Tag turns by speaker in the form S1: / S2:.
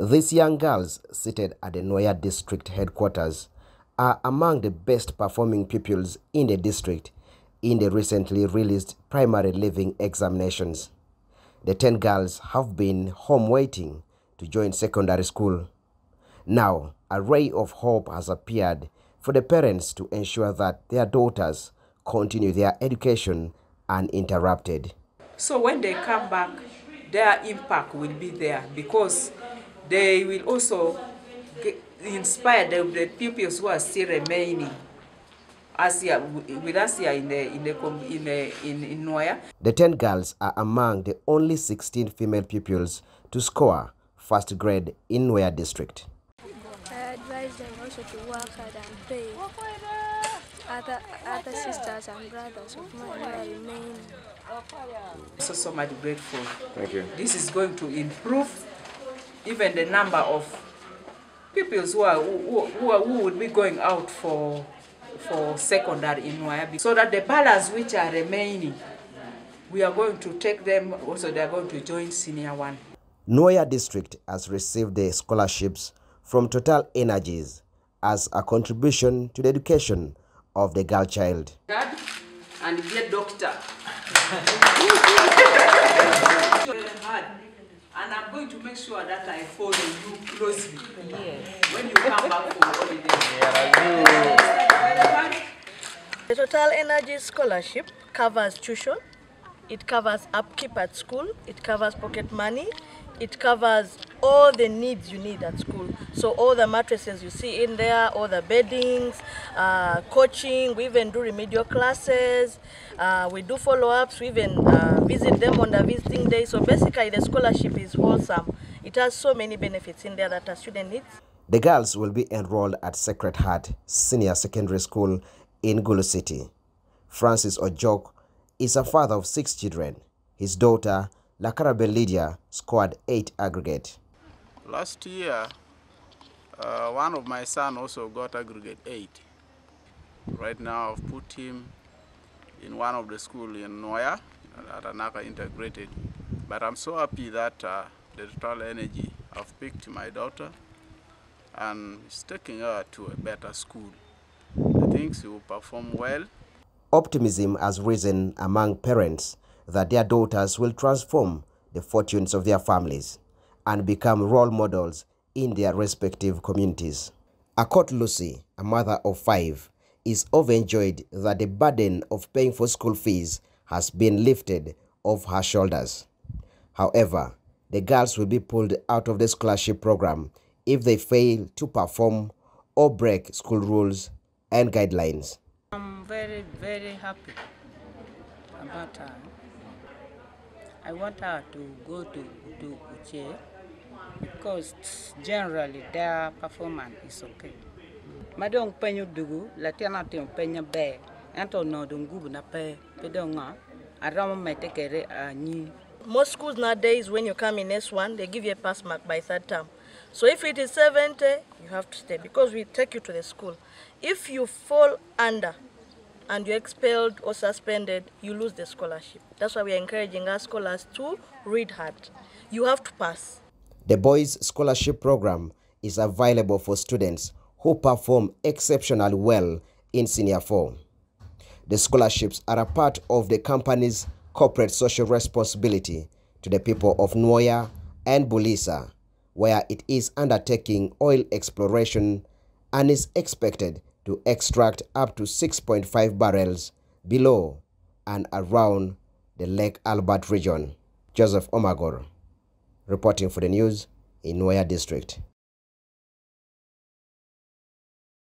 S1: These young girls seated at the Nwoya district headquarters are among the best performing pupils in the district in the recently released primary leaving examinations. The 10 girls have been home waiting to join secondary school. Now, a ray of hope has appeared for the parents to ensure that their daughters continue their education uninterrupted.
S2: So when they come back, their impact will be there because they will also inspire the, the pupils who are still remaining as here, with us here in the in the in the in, in Nwoya.
S1: The 10 girls are among the only 16 female pupils to score first grade in Nwoya district.
S3: I advise them also to work hard and pray. Other, other sisters and brothers of mine who are remaining.
S2: So so much grateful.
S1: Thank you.
S2: This is going to improve even the number of pupils who are who, who, who would be going out for for secondary in Nwoya, so that the balance which are remaining, we are going to take them. Also, they are going to join senior one.
S1: Nwoya district has received the scholarships from Total Energies as a contribution to the education of the girl child.
S2: God and be a doctor. and I'm going to make sure that I follow you closely when you come back from holiday.
S4: The Total Energy Scholarship covers tuition, it covers upkeep at school, it covers pocket money, it covers all the needs you need at school. So all the mattresses you see in there, all the beddings, uh, coaching, we even do remedial classes, uh, we do follow-ups, we even uh, visit them on the visiting day. So basically the scholarship is wholesome. It has so many benefits in there that a student needs.
S1: The girls will be enrolled at Sacred Heart Senior Secondary School in Gulu City. Francis Ojok is a father of six children. His daughter, Lakarabe Lydia, scored eight aggregate.
S5: Last year, uh, one of my son also got aggregate eight. Right now, I've put him in one of the school in Nwoya, at Anaka Integrated. But I'm so happy that uh, the Total Energy have picked my daughter and is taking her to a better school. I think she will perform well.
S1: Optimism has risen among parents that their daughters will transform the fortunes of their families and become role models in their respective communities. Akot Lucy, a mother of five, is overjoyed that the burden of paying for school fees has been lifted off her shoulders. However, the girls will be pulled out of the scholarship program if they fail to perform or break school rules and guidelines.
S6: I'm very, very happy about her. I want her to go to, to Uche because generally their performance is okay. Madong penyo dugu, latiana tiong penyo be, anto no dungu na pe, pedonga, arama metekere anyi.
S4: Ah, Most schools nowadays, when you come in S1, they give you a pass mark by third term. So if it is 70, you have to stay because we take you to the school. If you fall under and you're expelled or suspended, you lose the scholarship. That's why we're encouraging our scholars to read hard. You have to pass.
S1: The Boys Scholarship Program is available for students who perform exceptionally well in Senior 4. The scholarships are a part of the company's corporate social responsibility to the people of Nwoya and Buliisa, where it is undertaking oil exploration and is expected to extract up to 6.5 barrels below and around the Lake Albert region. Joseph Omagor, reporting for the news in Nwoya District.